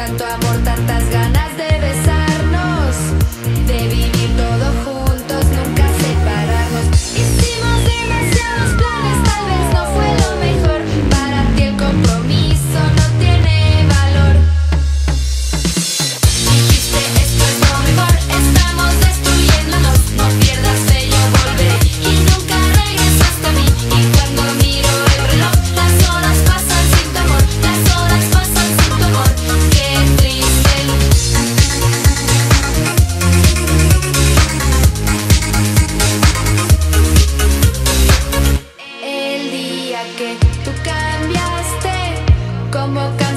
tanto amor, tantas ganas. como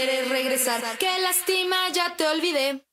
quieres regresar. Qué lástima, ya te olvidé.